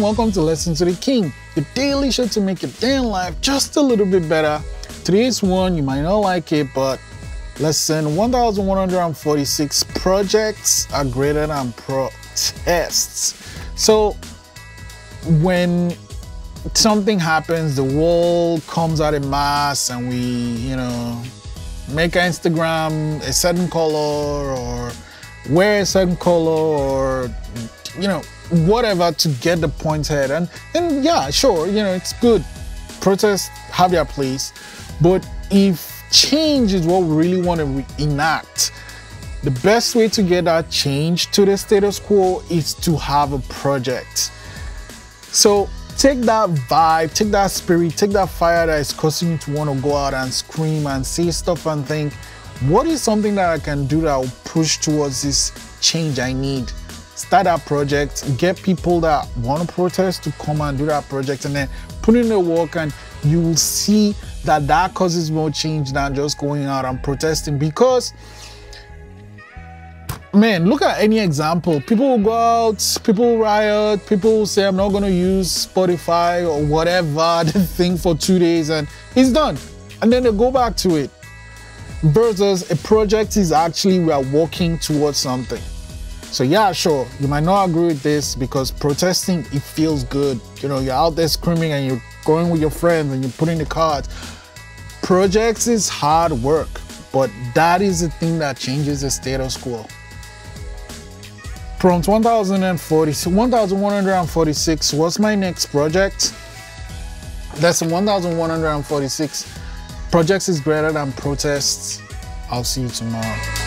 and welcome to Lessons with a King, the daily show to make your day life just a little bit better. Today's one, you might not like it, but lesson 1146 projects are greater than protests. So, when something happens, the world comes out in mass, and we, you know, make an Instagram a certain color or wear a certain color or you know whatever to get the point head. And and yeah sure you know it's good. Protests have their place. But if change is what we really want to enact the best way to get that change to the status quo is to have a project. So take that vibe take that spirit take that fire that is causing you to want to go out and scream and say stuff and think what is something that i can do that will push towards this change i need start that project, get people that want to protest to come and do that project, and then put in the work, and you will see that that causes more change than just going out and protesting. Because, man, look at any example. People will go out, people riot, people will say, I'm not going to use Spotify or whatever the thing for two days, and it's done. And then they go back to it. Versus a project is actually we are working towards something. So yeah, sure, you might not agree with this because protesting, it feels good. You know, you're out there screaming and you're going with your friends and you're putting the cards. Projects is hard work, but that is the thing that changes the status quo. Prompt 1040, 1146, what's my next project? That's 1146. Projects is greater than protests. I'll see you tomorrow.